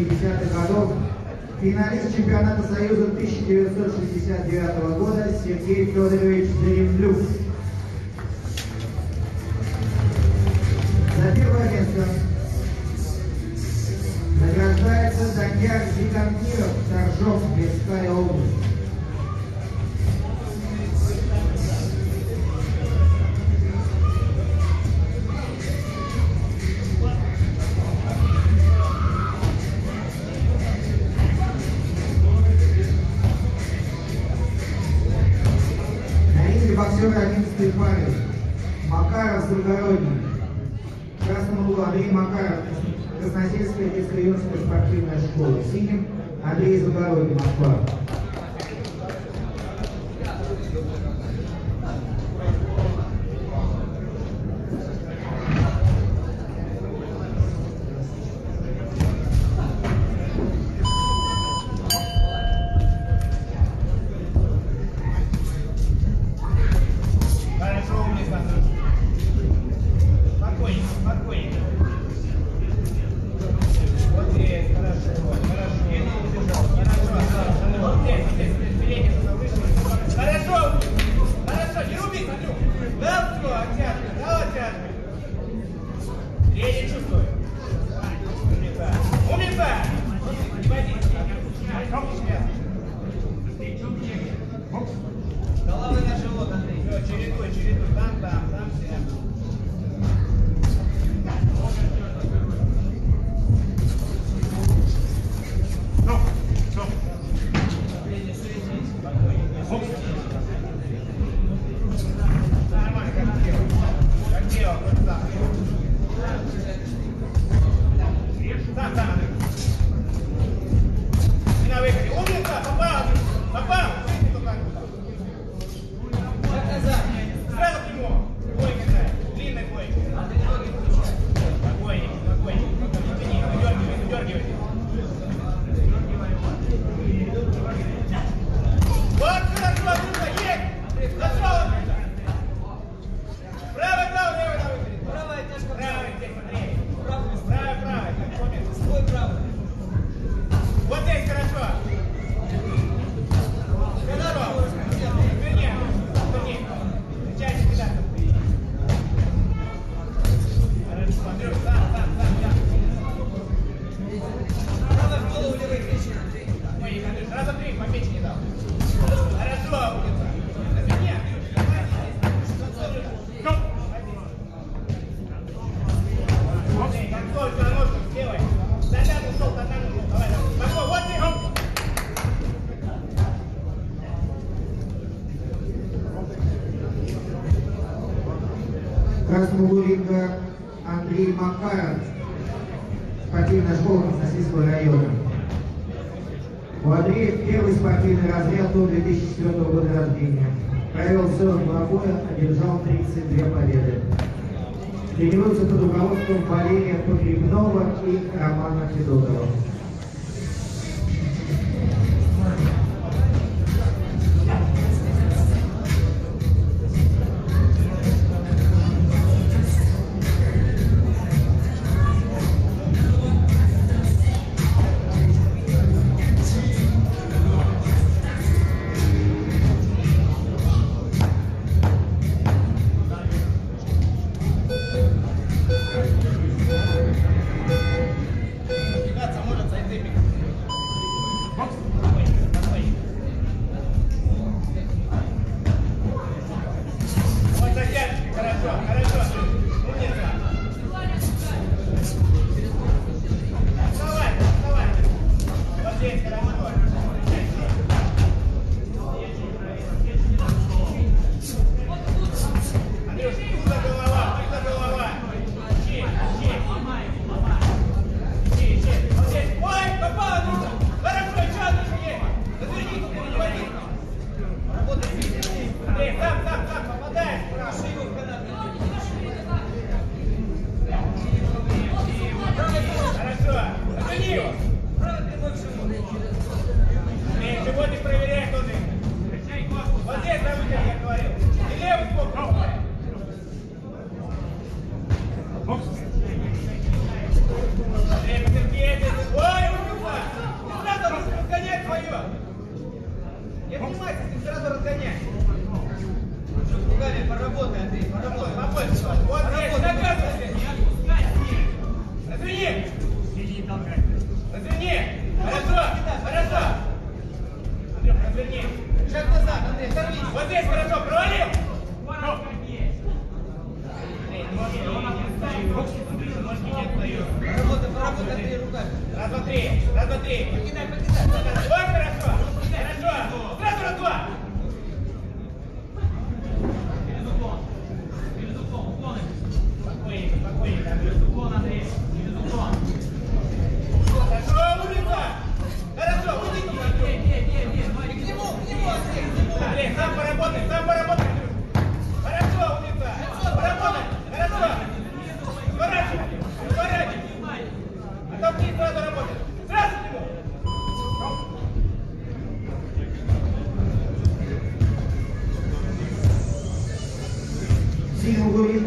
50-х годов, финалист чемпионата Союза 1969 года Сергей Федорович Дремлюк. За первое место награждается Даньяр Зиканкиров, Торжок, Тверская область. Всероссийская исследовательская спортивная школа «Синим». Андрей Забородный, Москва. Головы на живот, Андрей. Все, чередуй, чередуй. Там, там. Седьмая спортивная школа Российского района. Андрея первый спортивный разряд до 2004 года рождения. Провел 42 боя, одержал 32 победы. Тренируется под руководством Валерия Погребнова и Романа Федотова.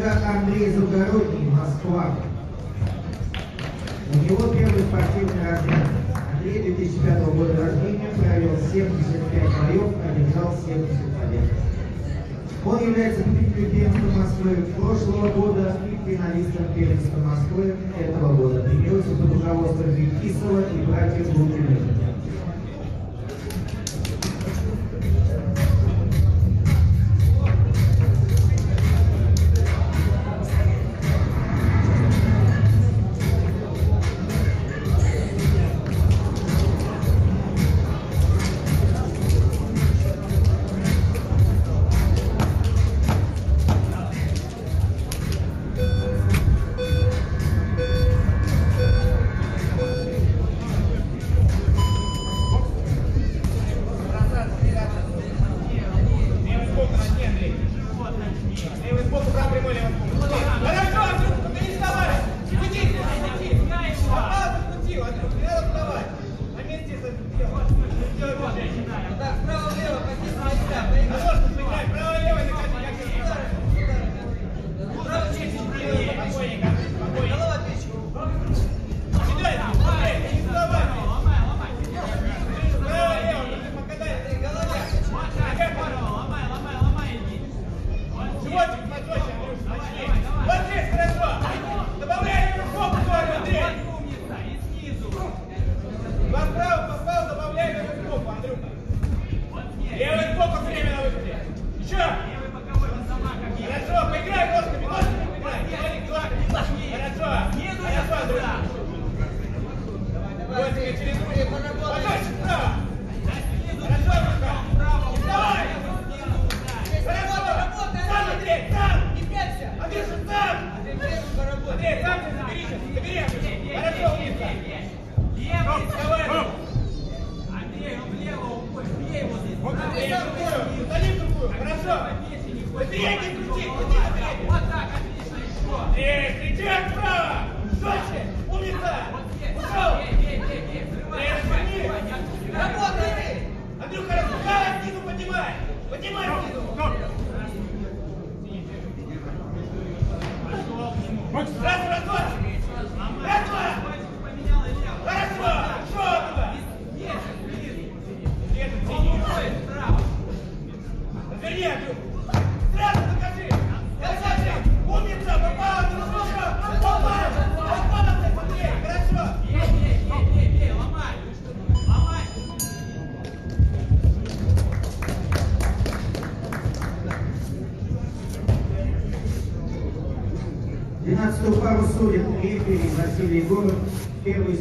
игра Андрей Загородний, Москва. У него первый спортивный разряд. Андрей 2005 года рождения провел 75 боев, одержал 70 побед. Он является победителем первенства Москвы прошлого года и финалистом первенства Москвы этого года. Премьерился под руководством Викисова и братьев Лукиных. William.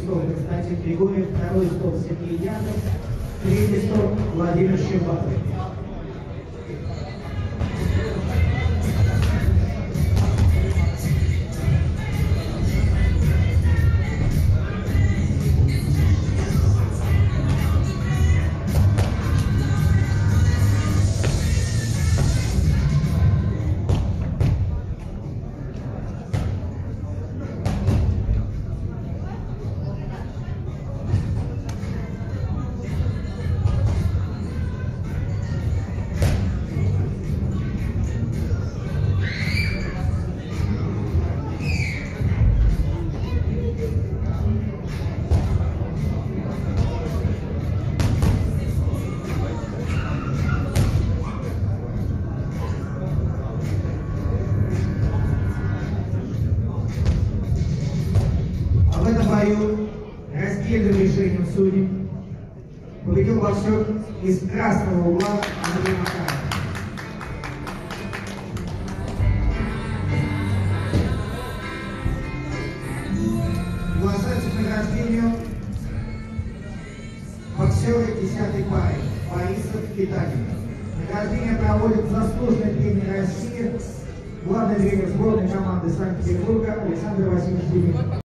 стол Константин Григорьев, второй стол Сергей Яков, третий стол Владимир Щербатов. Награждению боксеры 10 пары Борисов Китагин. Награждение проводит заслуженный тренер России, главный тренер сборной команды Санкт-Петербурга Александр Васильевич Демин.